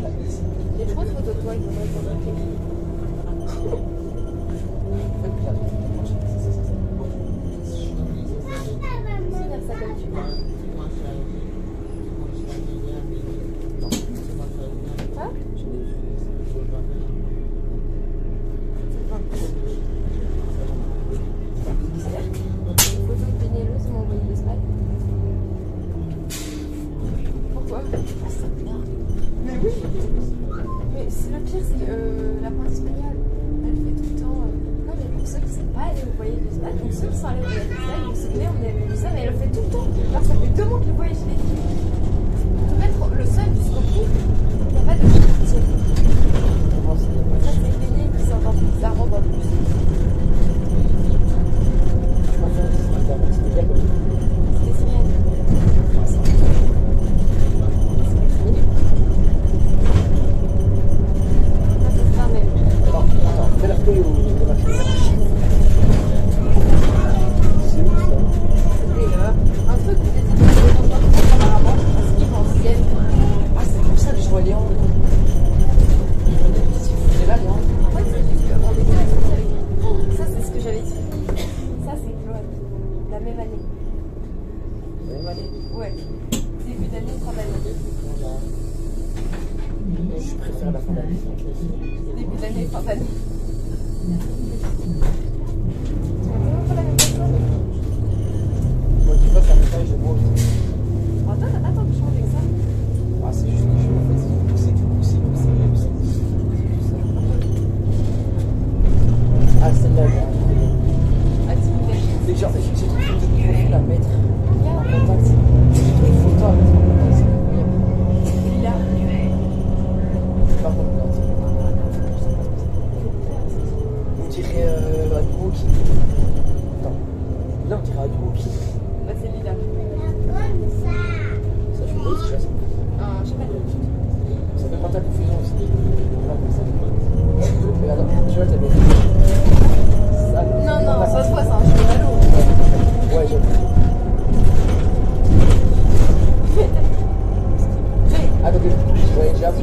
Il y a trop de photos de toi, il faudrait ali é um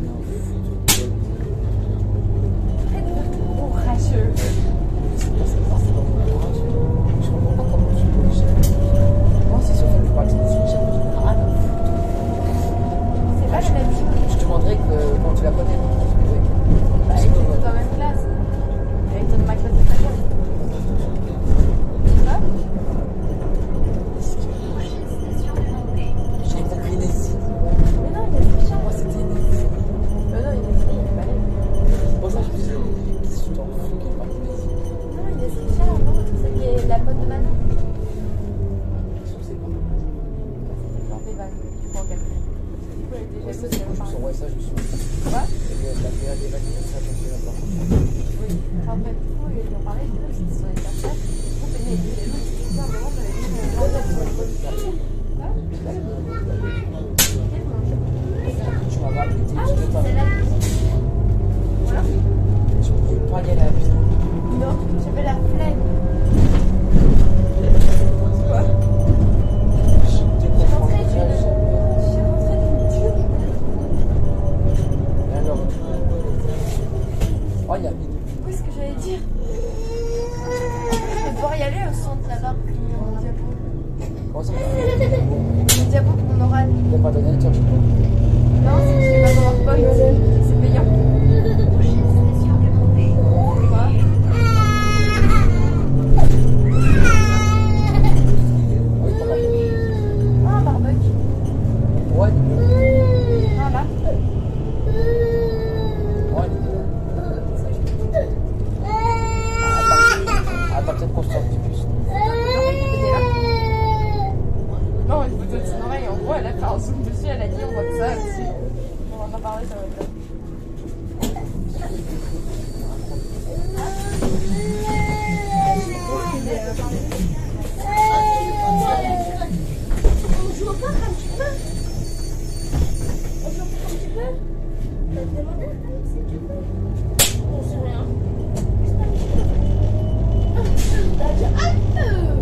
no Je envoyé. Oui. De sont Tu. Non, j'avais la flemme. wasn't? va parler, ça va être On joue encore un petit peu On joue encore un petit peu Je vais te demander si tu peux. On sait rien. Ah